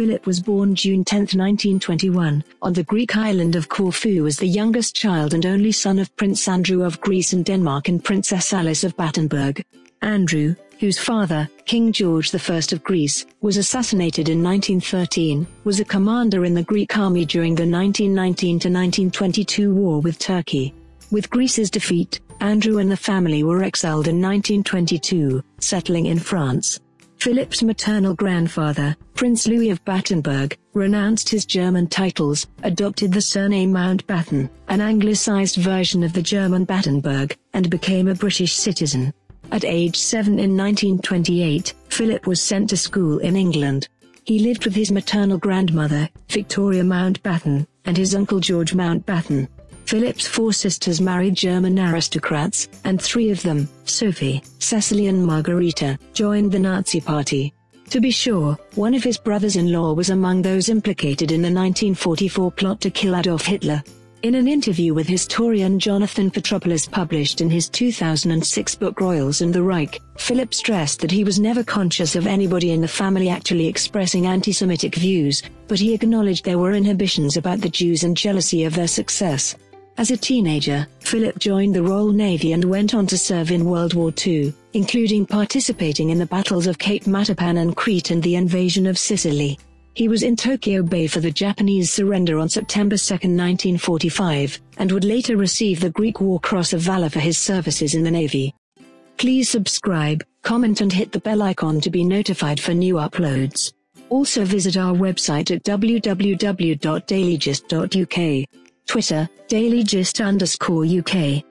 Philip was born June 10, 1921, on the Greek island of Corfu as the youngest child and only son of Prince Andrew of Greece and Denmark and Princess Alice of Battenberg. Andrew, whose father, King George I of Greece, was assassinated in 1913, was a commander in the Greek army during the 1919-1922 war with Turkey. With Greece's defeat, Andrew and the family were exiled in 1922, settling in France. Philip's maternal grandfather, Prince Louis of Battenberg, renounced his German titles, adopted the surname Mountbatten, an anglicized version of the German Battenberg, and became a British citizen. At age 7 in 1928, Philip was sent to school in England. He lived with his maternal grandmother, Victoria Mountbatten, and his uncle George Mountbatten. Philip's four sisters married German aristocrats, and three of them, Sophie, Cecilie and Margarita, joined the Nazi Party. To be sure, one of his brothers-in-law was among those implicated in the 1944 plot to kill Adolf Hitler. In an interview with historian Jonathan Petropoulos published in his 2006 book Royals and the Reich, Philip stressed that he was never conscious of anybody in the family actually expressing anti-Semitic views, but he acknowledged there were inhibitions about the Jews and jealousy of their success. As a teenager, Philip joined the Royal Navy and went on to serve in World War II, including participating in the battles of Cape Matapan and Crete and the invasion of Sicily. He was in Tokyo Bay for the Japanese surrender on September 2, 1945, and would later receive the Greek War Cross of Valor for his services in the Navy. Please subscribe, comment and hit the bell icon to be notified for new uploads. Also visit our website at www.dailygist.uk. Twitter, dailygist underscore UK.